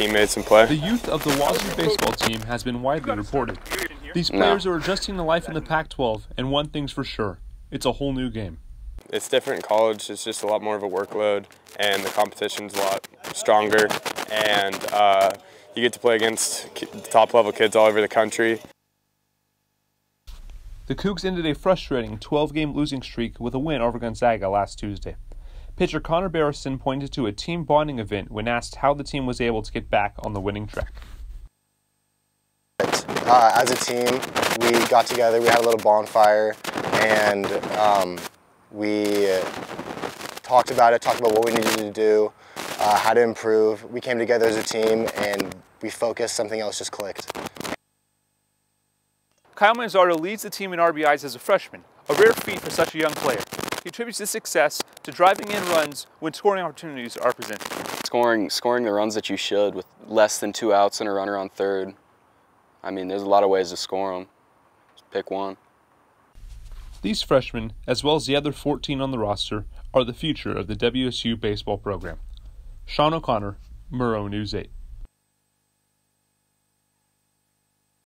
teammates and play. The youth of the Wazoo baseball team has been widely reported. These players no. are adjusting to life in the Pac 12, and one thing's for sure it's a whole new game. It's different in college, it's just a lot more of a workload, and the competition's a lot stronger, and uh, you get to play against top level kids all over the country. The Cougs ended a frustrating 12 game losing streak with a win over Gonzaga last Tuesday. Pitcher Connor Barrison pointed to a team bonding event when asked how the team was able to get back on the winning track. Uh, as a team, we got together, we had a little bonfire, and um, we talked about it, talked about what we needed to do, uh, how to improve. We came together as a team and we focused, something else just clicked. Kyle Manzardo leads the team in RBIs as a freshman, a rare feat for such a young player. He attributes this success to driving in runs when scoring opportunities are presented. Scoring, scoring the runs that you should with less than two outs and a runner on third. I mean, there's a lot of ways to score them. Just pick one. These freshmen, as well as the other 14 on the roster, are the future of the WSU baseball program. Shawn O'Connor, Murrow News 8.